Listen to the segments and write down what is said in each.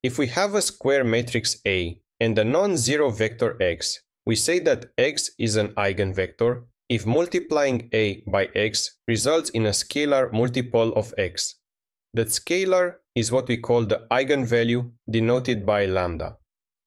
If we have a square matrix A and a non-zero vector x, we say that x is an eigenvector if multiplying A by x results in a scalar multiple of x. That scalar is what we call the eigenvalue denoted by lambda.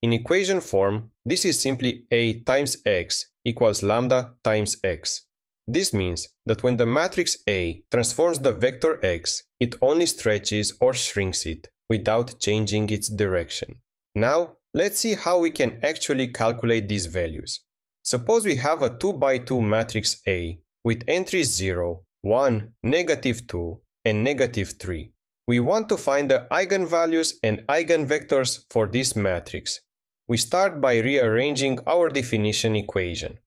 In equation form, this is simply A times x equals lambda times x. This means that when the matrix A transforms the vector x, it only stretches or shrinks it without changing its direction. Now, let's see how we can actually calculate these values. Suppose we have a 2 by 2 matrix A with entries 0, 1, negative 2, and negative 3. We want to find the eigenvalues and eigenvectors for this matrix. We start by rearranging our definition equation.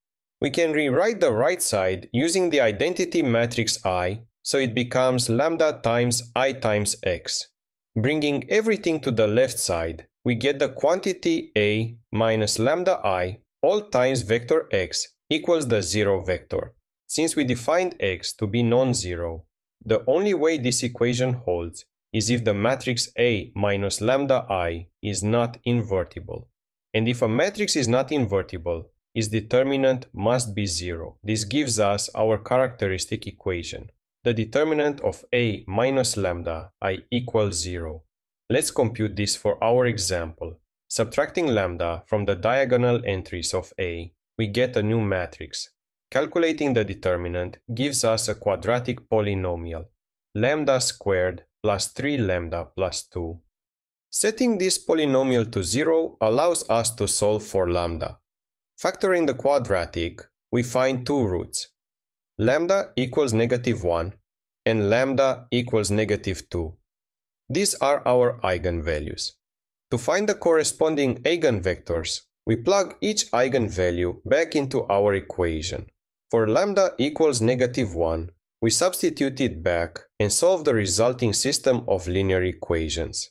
We can rewrite the right side using the identity matrix I, so it becomes lambda times I times x. Bringing everything to the left side, we get the quantity A minus lambda I all times vector x equals the zero vector. Since we defined x to be non-zero, the only way this equation holds is if the matrix A minus lambda I is not invertible. And if a matrix is not invertible, its determinant must be zero. This gives us our characteristic equation. The determinant of A minus lambda I equals zero. Let's compute this for our example. Subtracting lambda from the diagonal entries of A, we get a new matrix. Calculating the determinant gives us a quadratic polynomial, lambda squared plus 3 lambda plus 2. Setting this polynomial to 0 allows us to solve for lambda. Factoring the quadratic, we find two roots. Lambda equals negative 1 and lambda equals negative 2. These are our eigenvalues. To find the corresponding eigenvectors, we plug each eigenvalue back into our equation. For lambda equals negative 1, we substitute it back and solve the resulting system of linear equations.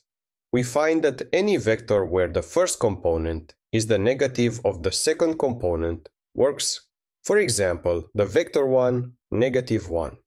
We find that any vector where the first component is the negative of the second component works. For example, the vector 1, negative 1.